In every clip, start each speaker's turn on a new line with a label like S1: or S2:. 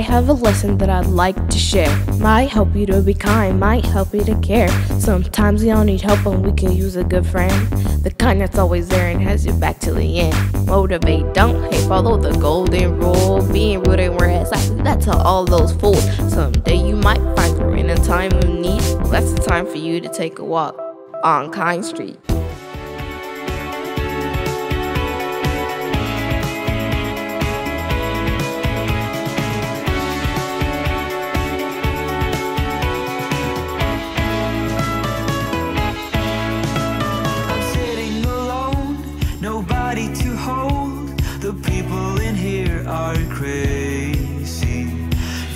S1: have a lesson that I'd like to share. Might help you to be kind, might help you to care. Sometimes we all need help and we can use a good friend. The kind that's always there and has your back till the end. Motivate, don't hate, follow the golden rule. Being rude and whereas I say that to all those fools. Someday you might find you're in a time of need. Well, that's the time for you to take a walk on Kind Street.
S2: Are crazy.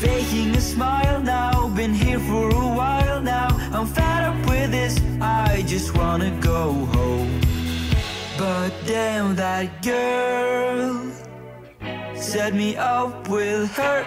S2: Faking a smile now, been here for a while now. I'm fed up with this, I just wanna go home. But damn, that girl set me up with her